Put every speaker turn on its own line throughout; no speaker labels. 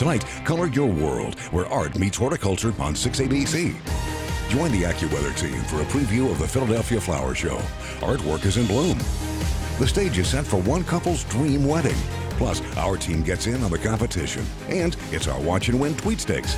Tonight, color your world where art meets horticulture on 6ABC. Join the AccuWeather team for a preview of the Philadelphia Flower Show. Artwork is in bloom. The stage is set for one couple's dream wedding. Plus, our team gets in on the competition. And it's our watch and win tweet stakes.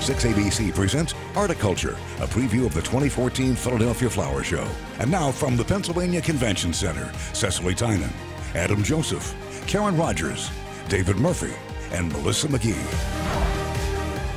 6ABC presents Articulture, a preview of the 2014 Philadelphia Flower Show. And now from the Pennsylvania Convention Center, Cecily Tynan, Adam Joseph, Karen Rogers, David Murphy, and Melissa Magee.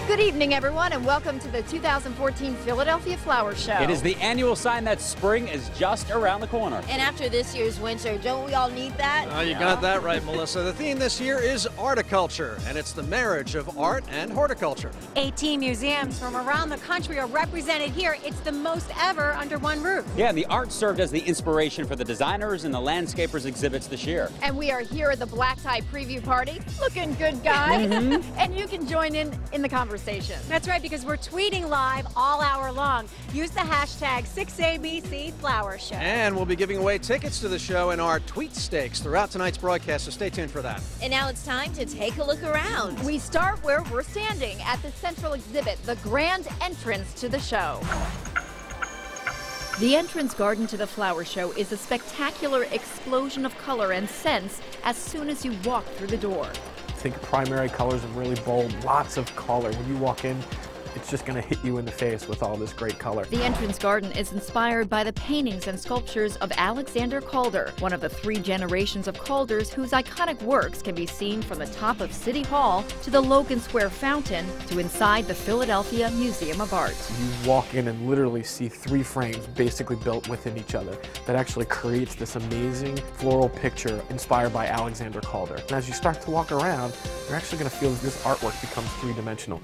Good evening, everyone, and welcome to the 2014 Philadelphia Flower Show.
It is the annual sign that spring is just around the corner.
And after this year's winter, don't we all need that?
Oh, you yeah. got that right, Melissa. The theme this year is articulture, and it's the marriage of art and horticulture.
18 museums from around the country are represented here. It's the most ever under one roof.
Yeah, the art served as the inspiration for the designers and the landscapers exhibits this year.
And we are here at the Black Tie Preview Party, looking good, guys. Mm -hmm. and you can join in in the conversation conversation.
That's right, because we're tweeting live all hour long. Use the hashtag 6ABC Flower Show.
And we'll be giving away tickets to the show in our tweet stakes throughout tonight's broadcast, so stay tuned for that.
And now it's time to take a look around.
We start where we're standing at the central exhibit, the grand entrance to the show. The entrance garden to the flower show is a spectacular explosion of color and scents as soon as you walk through the door
think primary colors are really bold, lots of color. When you walk in, it's just going to hit you in the face with all this great color.
The entrance garden is inspired by the paintings and sculptures of Alexander Calder, one of the three generations of Calders whose iconic works can be seen from the top of City Hall to the Logan Square Fountain to inside the Philadelphia Museum of Art.
You walk in and literally see three frames basically built within each other that actually creates this amazing floral picture inspired by Alexander Calder. And as you start to walk around, you're actually going to feel that this artwork becomes three-dimensional.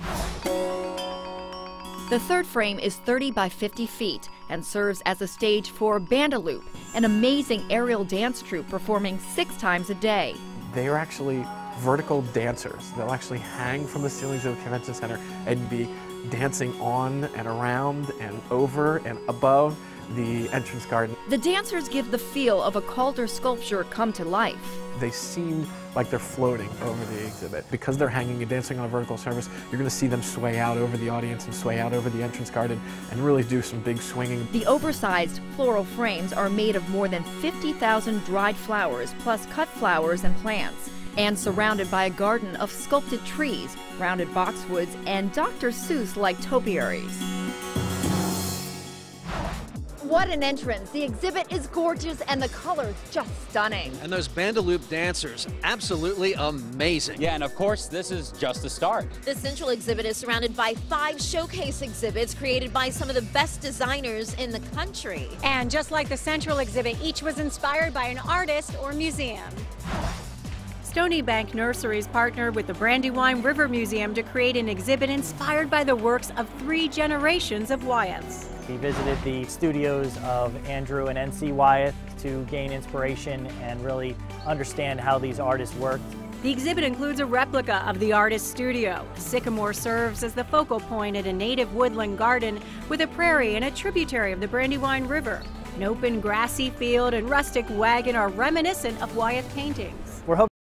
The third frame is 30 by 50 feet and serves as a stage for Bandaloop, an amazing aerial dance troupe performing six times a day.
They are actually vertical dancers. They'll actually hang from the ceilings of the convention center and be dancing on and around and over and above the entrance garden.
The dancers give the feel of a Calder sculpture come to life.
They seem like they're floating over the exhibit. Because they're hanging and dancing on a vertical surface, you're going to see them sway out over the audience and sway out over the entrance garden and really do some big swinging.
The oversized floral frames are made of more than 50,000 dried flowers, plus cut flowers and plants and surrounded by a garden of sculpted trees, rounded boxwoods, and Dr. Seuss-like topiaries. What an entrance. The exhibit is gorgeous and the colors just stunning.
And those Bandaloop dancers, absolutely amazing.
Yeah, and of course, this is just the start.
The central exhibit is surrounded by five showcase exhibits created by some of the best designers in the country.
And just like the central exhibit, each was inspired by an artist or museum. Stoney Bank Nurseries partnered with the Brandywine River Museum to create an exhibit inspired by the works of three generations of Wyeths.
He visited the studios of Andrew and N.C. Wyeth to gain inspiration and really understand how these artists worked.
The exhibit includes a replica of the artist's studio. Sycamore serves as the focal point at a native woodland garden with a prairie and a tributary of the Brandywine River. An open grassy field and rustic wagon are reminiscent of Wyeth paintings.